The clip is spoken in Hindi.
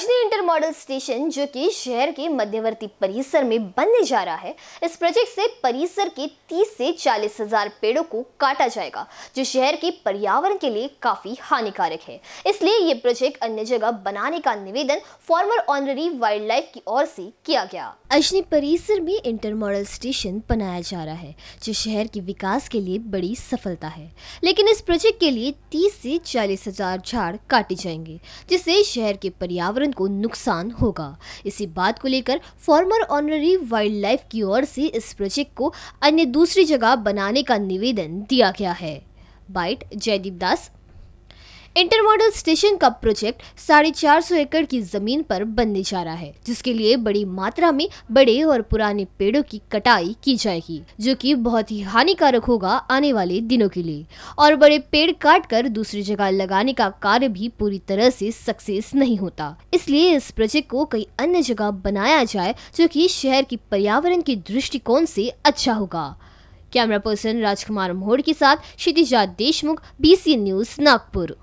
अजनी इंटर मॉडल स्टेशन, जो कि शहर के मध्यवर्ती परिसर में बनने जा रहा है, इस प्रोजेक्ट से परिसर के 30 से चालीस हज़ार पेड़ों को काटा जाएगा, जो शहर के पर्यावरण के लिए काफ़ी हानिकारक है। इसलिए ये प्रोजेक्ट अन्य जगह बनाने का निवेदन फॉर्मर ऑनरी वाइल्ड लाइफ की ओर से किया गया। अजनी, परिसर में इंटर मॉडल स्टेशन बनाया जा रहा है, जो शहर के विकास के लिए बड़ी सफलता है। लेकिन इस प्रोजेक्ट के लिए तीस से चालीस हज़ार झाड़ काटे जाएँगे, जिससे शहर के पर्यावरण को नुकसान होगा। इसी बात को लेकर फॉर्मर ऑनररी वाइल्ड लाइफ की ओर से इस प्रोजेक्ट को अन्य दूसरी जगह बनाने का निवेदन दिया गया है। Byte, Jaydeep Das intermodal station का प्रोजेक्ट साढ़े चार सौ एकड़ की ज़मीन पर बनने जा रहा है, जिसके लिए बड़ी मात्रा में बड़े और पुराने पेड़ों की कटाई की जाएगी, जो कि बहुत ही हानिकारक होगा आने वाले दिनों के लिए। और बड़े पेड़ काट कर दूसरी जगह लगाने का कार्य भी पूरी तरह से सक्सेस नहीं होता। इसलिए इस प्रोजेक्ट को कई अन्य जगह बनाया जाए, जो की शहर की पर्यावरण के दृष्टिकोण से अच्छा होगा। कैमरा पर्सन राजकुमार मोहड़ के साथ क्षितिजा देशमुख बी न्यूज़ नागपुर।